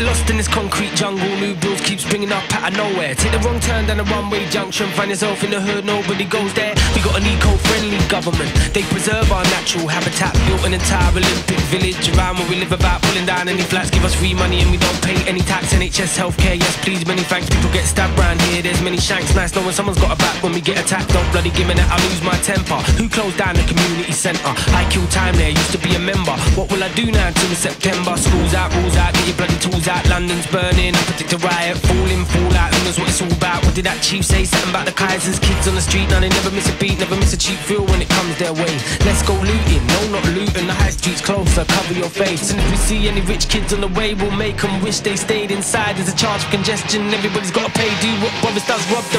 lost in this concrete jungle. New bills keep springing up out of nowhere. Take the wrong turn down a one-way junction. Find yourself in the hood, nobody goes there. We got an eco-friendly government. They preserve our natural habitat. Built an entire Olympic village around where we live about pulling down any flats. Give us free money and we don't pay any tax. NHS healthcare, yes please, many thanks. People get stabbed round here. There's many shanks. Nice knowing someone's got a back when we get attacked. Don't bloody give me that, I lose my temper. Who closed down the community centre? I kill time there. Used to be a member. What will I do now until September? Schools out, rules out, get your bloody tools out. London's burning. I predict a riot. Fall in, fall out. Who knows what it's all about? What did that chief say? Something about the Kaisers. Kids on the street. Now they never miss a beat. Never cheap feel when it comes their way. Let's go looting. No, not looting. The high street's closer. Cover your face. And if we see any rich kids on the way, we'll make them wish they stayed inside. There's a charge for congestion. Everybody's gotta pay. Do what Boris does. Rob them.